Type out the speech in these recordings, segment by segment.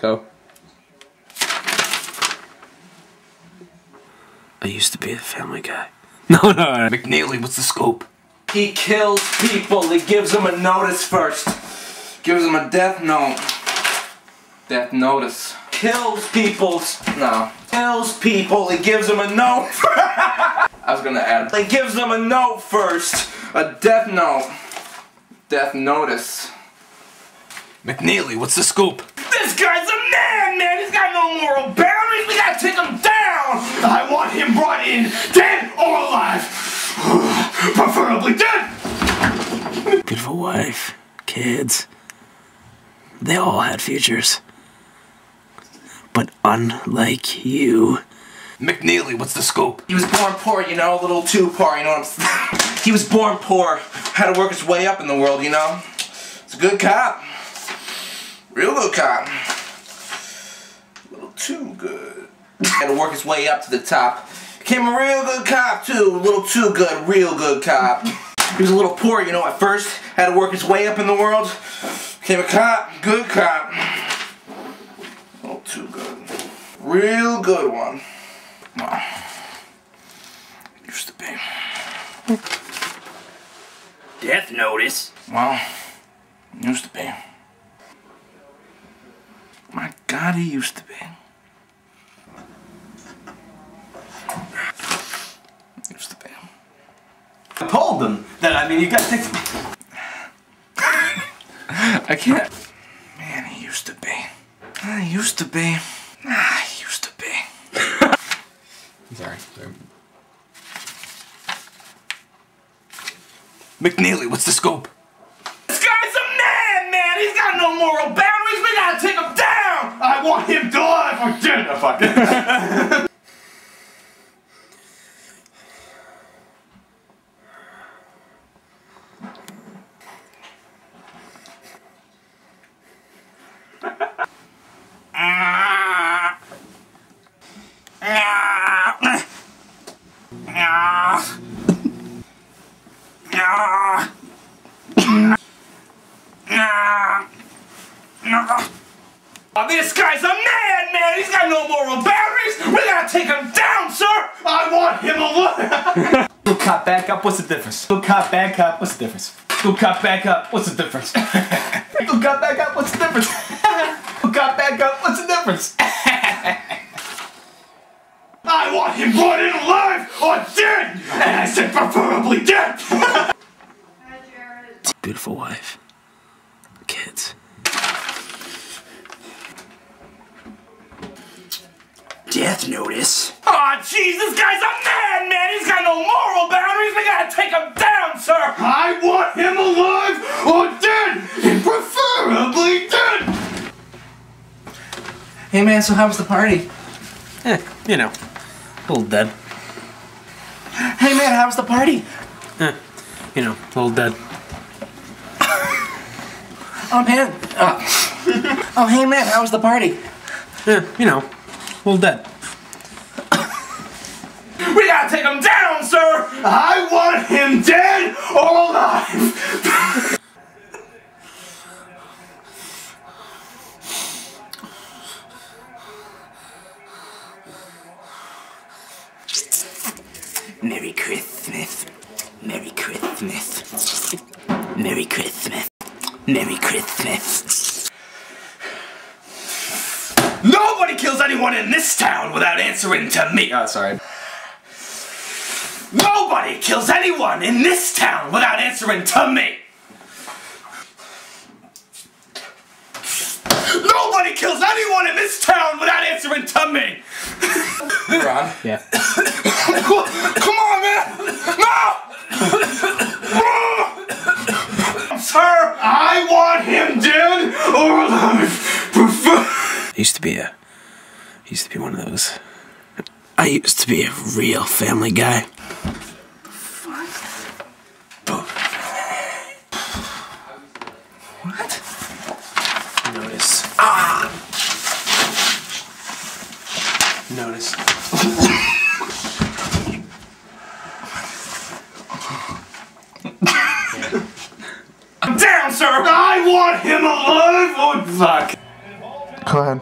Go. I used to be a family guy. No, no, McNeely, what's the scoop? He kills people. He gives them a notice first. Gives them a death note. Death notice. Kills people. No. Kills people. He gives them a note. I was gonna add. He gives them a note first. A death note. Death notice. McNeely, what's the scoop? This guy's a man, man. He's got no moral boundaries. We gotta take him down. I want him brought in, dead or alive. Preferably dead. Beautiful wife, kids. They all had futures. But unlike you. McNeely, what's the scoop? He was born poor, you know, a little too poor, you know what I'm saying? He was born poor, had to work his way up in the world, you know? It's a good cop. Real good cop. A little too good. had to work his way up to the top. Became a real good cop, too. A little too good, real good cop. He was a little poor, you know, at first. Had to work his way up in the world. Became a cop, good cop. A little too good. Real good one. Well, used to be. Death notice. Well, used to be. My God, he used to be. Used to be. I told them that, I mean, you got to I can't. Man, he used to be. Ah, He used to be. Ah, he used to be. Sorry. sorry. McNeely, what's the scope? This guy's a man, man. He's got no moral boundaries. We gotta take him down. Oh, for dinner, fucking. Oh, this guy's a man, man. He's got no moral boundaries. We gotta take him down, sir. I want him alive. Good cop, bad cop, what's the difference? Good cop, bad cop, what's the difference? Good cop, bad cop, what's the difference? Good cop, bad cop, what's the difference? Good cop, bad cop, what's the difference? I want him brought in alive or dead. And I said preferably dead. Beautiful wife. Kids. Death notice. Oh, jeez, this guy's a man, man. He's got no moral boundaries. We gotta take him down, sir. I want him alive or dead, and preferably dead. Hey man, so how was the party? Eh, you know, a little dead. Hey man, how was the party? Eh, you know, a little dead. Oh man. Uh, oh hey man, how was the party? Eh, you know, a little dead. We gotta take him down, sir. I want him dead or alive. Merry Christmas. Merry Christmas. Merry Christmas. Merry Christmas. Nobody kills anyone in this town without answering to me. Oh, sorry. Nobody kills anyone in this town without answering to me. Nobody kills anyone in this town without answering to me. Ron? Yeah. Come on, man. No. Sir, I want him dead or alive. I used to be a. I used to be one of those. I used to be a real family guy. What? Notice. Ah! Notice. I'm down, sir. I want him alive or fuck. Go ahead.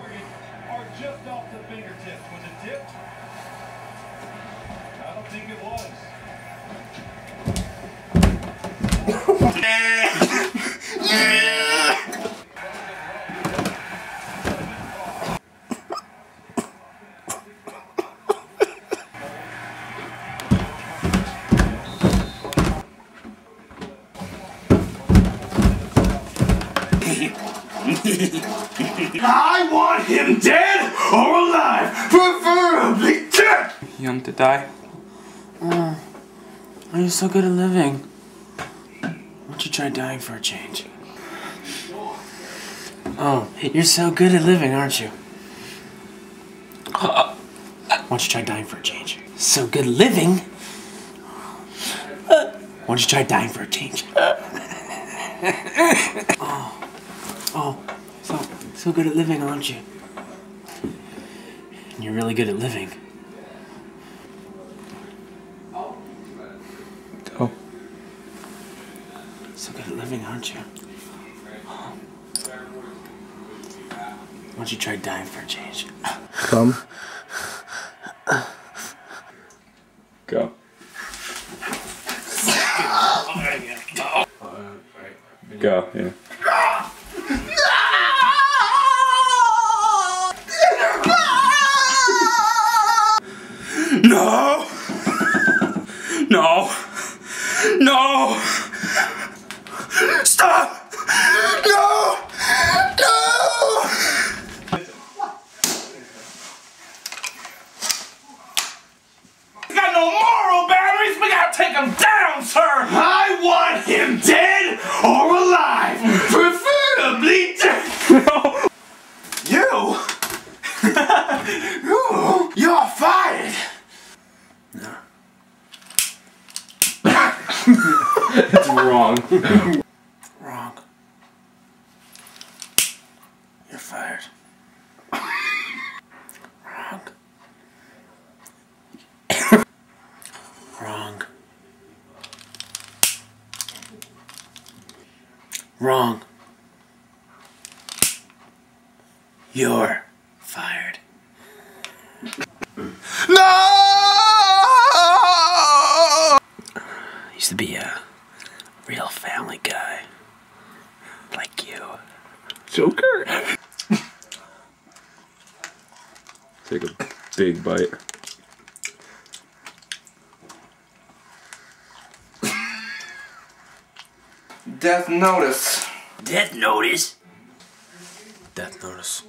Dead or alive, preferably dead. You want to die? Oh, are you so good at living? Why don't you try dying for a change? Oh, you're so good at living, aren't you? Why don't you try dying for a change? So good living. Why don't you try dying for a change? oh, oh, so so good at living, aren't you? And you're really good at living. Go. So good at living, aren't you? Why don't you try dying for a change? Come. Go. Go, yeah. No! No! No! Stop! No! No! We got no moral batteries. We gotta take him down, sir. I want him dead or alive, preferably dead. you, you, you're fired. It's wrong. Wrong. You're fired. Wrong. Wrong. Wrong. You're fired. No! Used to be a real family guy. Like you. Joker. Take a big bite. Death notice. Death notice. Death notice.